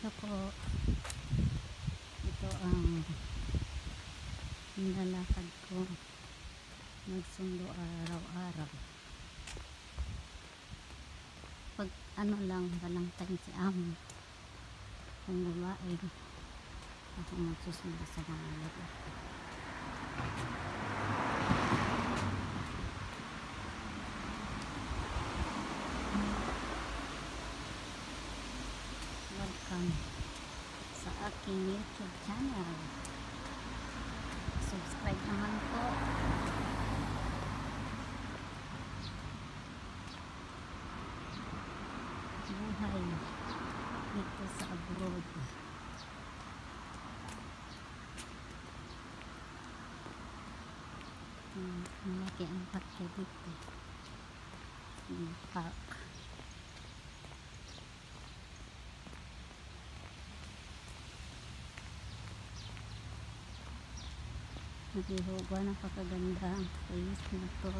Po. Ito ang nilalakad ko. Nagsundo araw-araw. Pag ano lang, walang time si amo. Kung babae, ako magsusundo sa mga lalaki. Sa aking YouTube channel. Subscribe naman po. Buhay dito sa abroad. Hmm, malaki ang parke dito. Hmm, park. Nagihuga napakaganda ang place na to.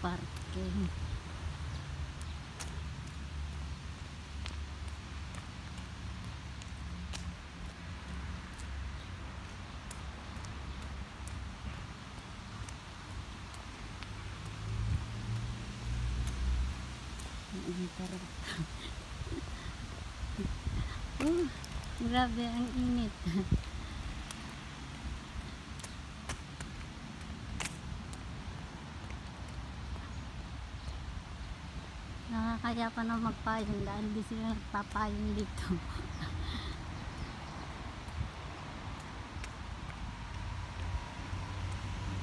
Parking. Ang internet. oh, grabe ang init. Nakakaya pa na magpayong dahil di sila nagpapayong dito.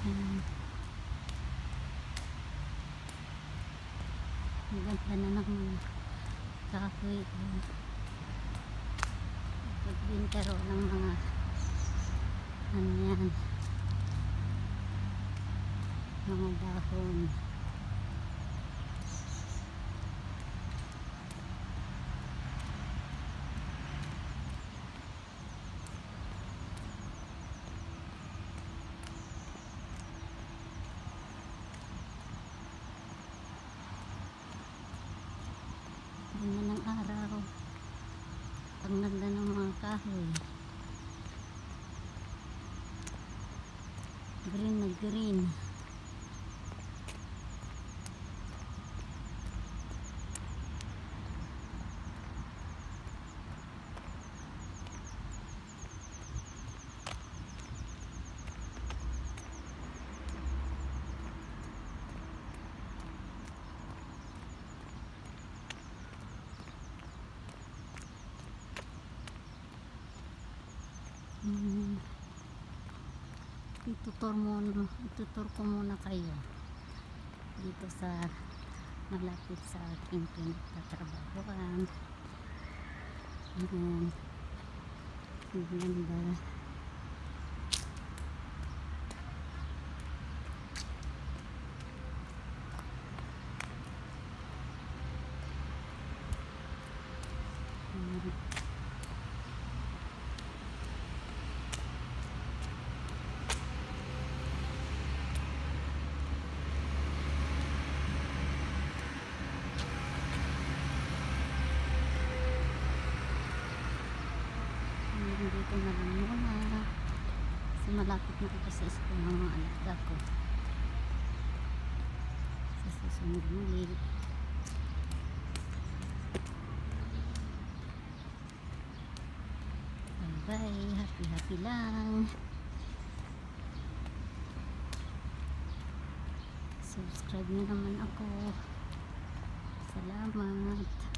Ayan. Ang ganda na ng mga kahoy. Pagbintero ng mga ano yan mga dahon. Ganda ng araw. Ang ganda ng mga kahoy. Green na green. Hmm. Itutur muna, itutur ko muna kayo dito sa malapit sa aking pinagtatrabahoan. Ayan. Ang ganda. Ayan. Hanggang dito na lang muna. Kasi malapit na ako sa school ng mga alaga ko. Sa susunod muli. Bye bye. Happy happy lang. Subscribe nyo naman ako. Salamat.